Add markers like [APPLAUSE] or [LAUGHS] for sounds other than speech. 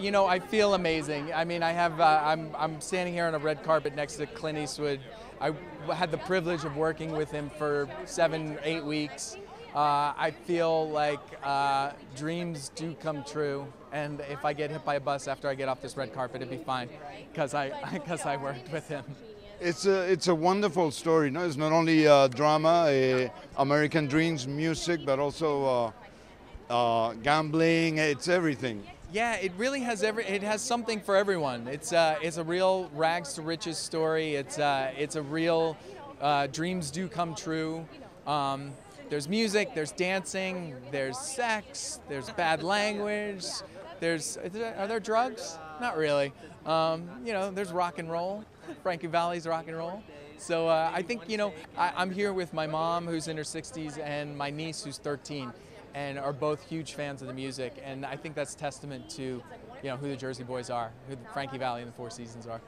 You know, I feel amazing. I mean, I have, uh, I'm, I'm standing here on a red carpet next to Clint Eastwood. I had the privilege of working with him for seven, eight weeks. Uh, I feel like uh, dreams do come true, and if I get hit by a bus after I get off this red carpet, it'd be fine, because I, [LAUGHS] because I worked with him. It's a, it's a wonderful story. No? It's not only uh, drama, uh, American dreams, music, but also uh, uh, gambling. It's everything. Yeah, it really has every. It has something for everyone. It's uh, it's a real rags to riches story. It's uh, it's a real uh, dreams do come true. Um, there's music, there's dancing, there's sex, there's bad language. There's are there drugs? Not really. Um, you know, there's rock and roll. Frankie Valli's rock and roll. So uh, I think you know I, I'm here with my mom who's in her 60s and my niece who's 13 and are both huge fans of the music. And I think that's testament to, you know, who the Jersey Boys are, who the Frankie Valli and the Four Seasons are.